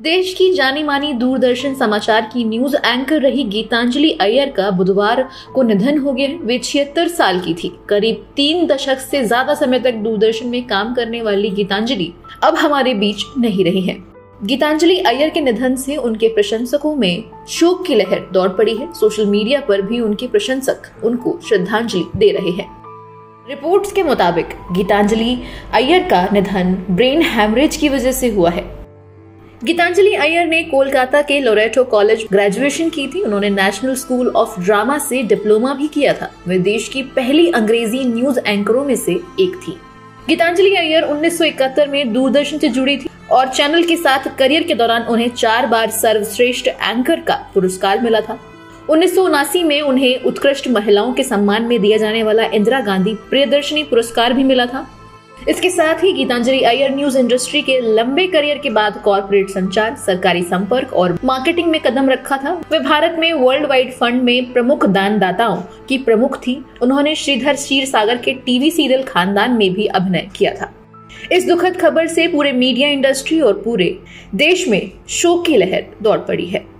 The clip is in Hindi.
देश की जानी मानी दूरदर्शन समाचार की न्यूज़ एंकर रही गीतांजलि अय्यर का बुधवार को निधन हो गया। वे छिहत्तर साल की थी। करीब तीन दशक से ज़्यादा समय तक दूरदर्शन में काम करने वाली गीतांजलि अब हमारे बीच नहीं रही है। गीतांजलि अय्यर के निधन से उनके प्रशंसकों में शोक की लहर दौड़ पड़ी है। सोशल मीडिया पर भी उनके प्रशंसक उनको श्रद्धांजलि दे रहे हैं। रिपोर्ट्स के मुताबिक गीतांजलि अय्यर का निधन ब्रेन हैमरेज की वजह से हुआ है। गीतांजलि अय्यर ने कोलकाता के लोरेटो कॉलेज ग्रेजुएशन की थी। उन्होंने नेशनल स्कूल ऑफ़ ड्रामा से डिप्लोमा भी किया था। वे देश की पहली अंग्रेज़ी न्यूज़ एंकरों में से एक थी। गीतांजलि अय्यर 1971 में दूरदर्शन से जुड़ी थी और चैनल के साथ करियर के दौरान उन्हें चार बार सर्वश्रेष्ठ एंकर का पुरस्कार मिला था। उन्नीस सौ उनासी में उन्हें उत्कृष्ट महिलाओं के सम्मान में दिया जाने वाला इंदिरा गांधी प्रियदर्शनी पुरस्कार भी मिला था। इसके साथ ही गीतांजलि अय्यर न्यूज़ इंडस्ट्री के लंबे करियर के बाद कॉरपोरेट संचार, सरकारी संपर्क और मार्केटिंग में कदम रखा था। वे भारत में वर्ल्ड वाइड फंड में प्रमुख दानदाताओं की प्रमुख थी। उन्होंने श्रीधर क्षीर सागर के टीवी सीरियल खानदान में भी अभिनय किया था। इस दुखद खबर से पूरे मीडिया इंडस्ट्री और पूरे देश में शोक की लहर दौड़ पड़ी है।